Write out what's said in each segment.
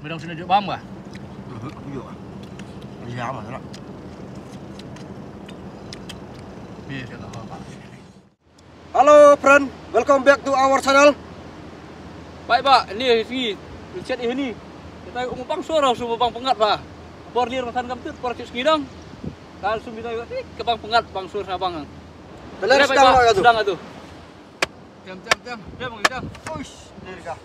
Medang sini juga bam kah? Iya. Iya lah. Iya. Halo friend, welcome back to our channel. Baik pak, ini si chat ini. Kita umum bang suara semua bang pengat pak. Por lir makan kamtut, por cik segidang. Kalau sumbi tahu ke bang pengat bang suara sabang. Benar Baik, sedang Pak. Sedang tu. Jam, jam, jam. Dia bang jam. Uish, kah.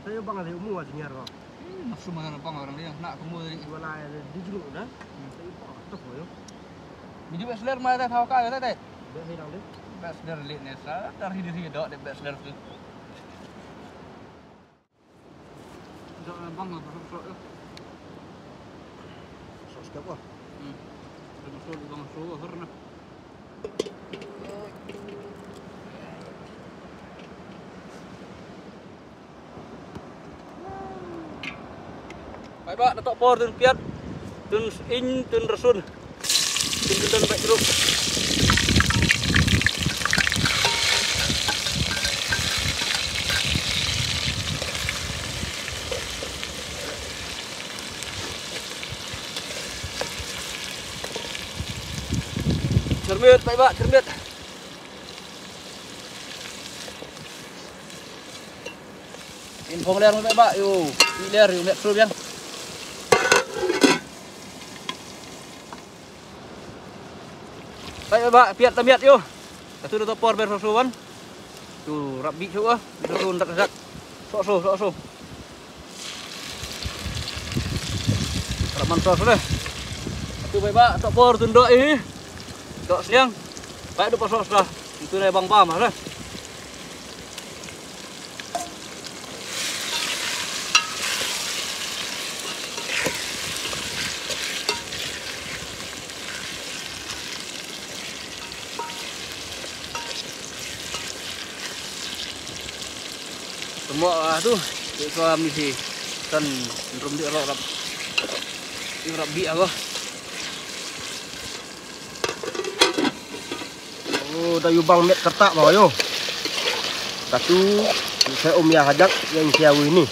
Katanya bang ada umum aja nyar kok. Nafsu mana bang orang dia nak kamu dari. Dua lah di jeruk dah. Tapi pak tak. Biji bachelor mana dah tahu kah tadi? Dah hilang deh. Bachelor lit ni sah. Dari diri dok de bachelor tu. Dok bang apa sok tu. Sos kau apa? Masuk bang suruh karena. Baik pak, datuk por tun piat. Tun in tun rasun. Tun tun baik jeruk. Cermit, baik pak, cermit. Info ler baik pak, yo. Ler, yo, lihat suruh yang. Baik, Pak, piat tamiat yo. Satu dah topor ber sosuan. Tu rabi cu ah. Turun tak sak. Sok so, sok so. Raman sos dah. Tu baik, Pak, topor tunduk ini. Dok siang. Baik depan sos dah. Itu dah bang pam lah. Semua. Cik suami si kan rum di rap. Di rap bi aku. Oh, dah you bang met kertak bawa yo. Satu, saya Om Yah Hajak yang siawi ini.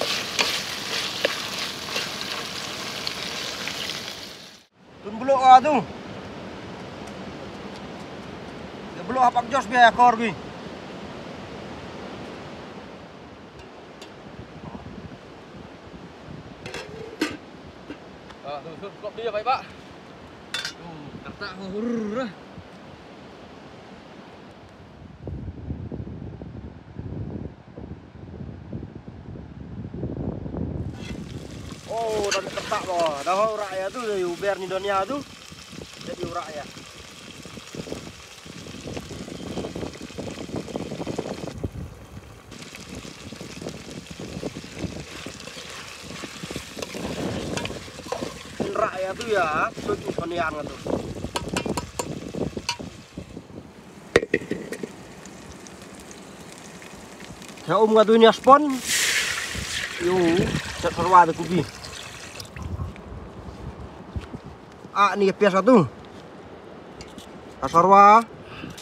Tun beluk ah tu. Dia beluk hapak jos biaya kor bi. Kop dia baik pak. Tu tertak hurur dah. Oh, dah kertak bawa. Dah urak ya tu, dah you biar ni dunia tu. Jadi urak ya. Rak ya tu ya, suatu penian tu. Saya om ngatu ni spon. Yo, tak serwa tu kubi. Ah ni pias satu. Kasarwa.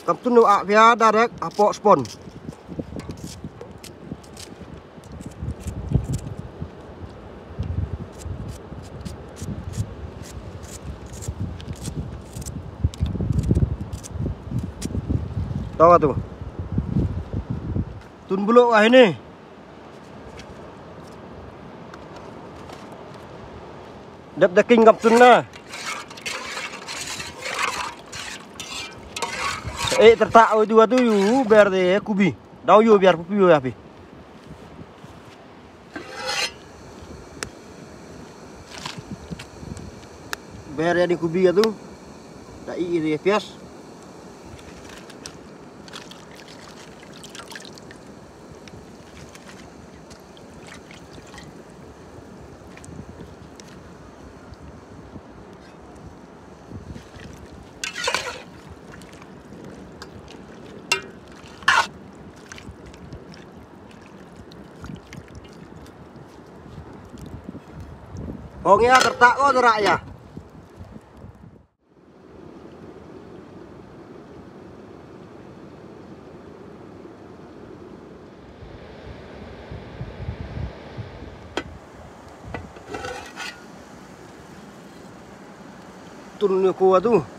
Kam tu nu ak via direct apok spon. Tahu tak tu? Tun buluk ah ini. Dap daking kap tun na. Eh tertak dua tu yu biar deh kubi. Dau yu biar pupi yu api. Biar ya di kubi ya tu. Dah i dia pias. Hongnya tertak kok terak. Ya? Turunnya kuat tuh.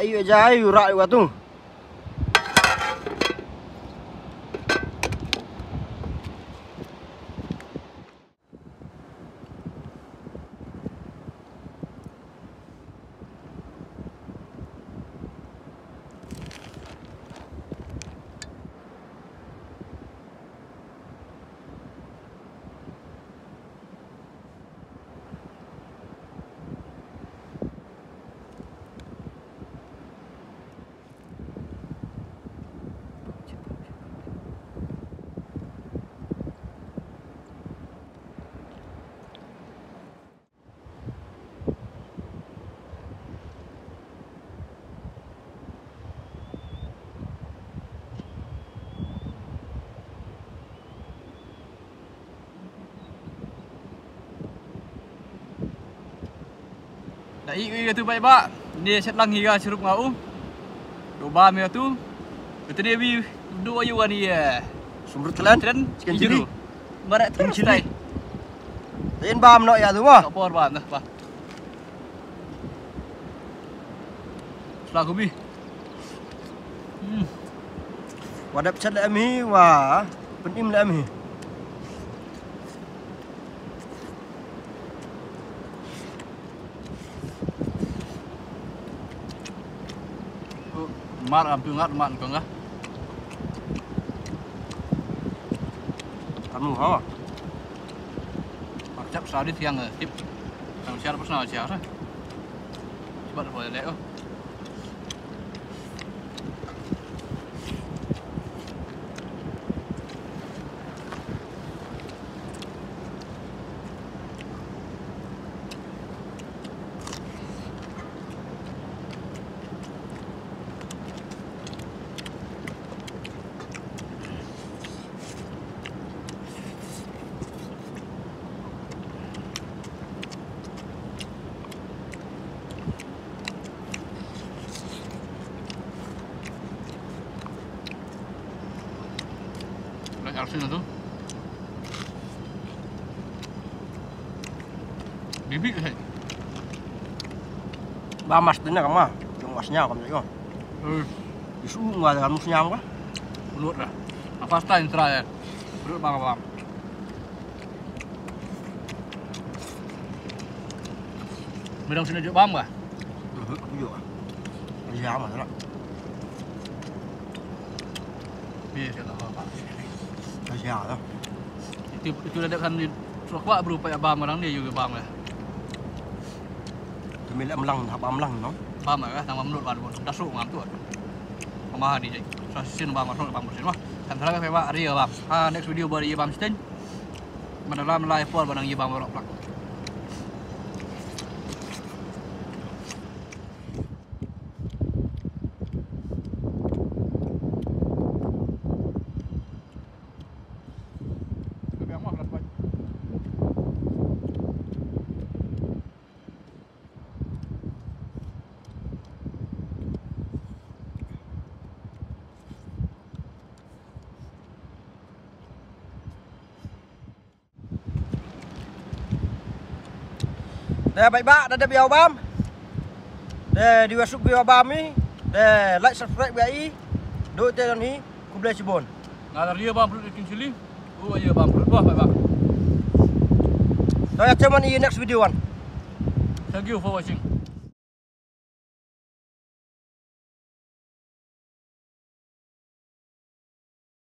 Tu. Iu aja iu rak iu tu. Dah ik tu baik ba. Dia set lang hingga serup ngau. Do ba me tu. Betul dia bi do ayu ni ya. Sumber telan. Tren Sekian ijiru. cili. Barat Sekian terus cili. tai. Lain bam nak ya tu mah. Tak por ba nah ba. Selaku bi. Hmm. Wadap chat la mi wah. Penim la mi. mar am tu ngat man kanga kamu ha chắc sao đi thiang rồi, tiếp. Thằng xe nó bắt nào chéo rồi bắt rồi lẽ không arsin tu. Bibik ke? Bamas tu nak kamu. Yang wasnya kamu tengok. Eh, Isu senyam kah? mulut dah. Apa style yang terakhir? Mulut bang bang. Medang sini juk bam kah? Tujuh. Dia amat lah. Biar saya tak apa. Dia lah. Itu itu ada kan di Sarawak berupa bam orang dia juga bam lah. Demi lek melang, hab melang no. Bam lah tambah mulut baru dah suruh ngam tu. Pemaham ni je. So sin bam masuk bam sin mah. Kan salah kan pak Ria bam. Ha next video baru ia bam stain. Mana dalam live Dah baik dah ada biar bam. Dah diwasuk biar bam ni. Dah like subscribe BI. Duk tengok ni, kublai cibon. Ngadar dia bam perut cili. Oh ia bam perut bah bang. Dah ya cuman ini next video one. Thank you for watching.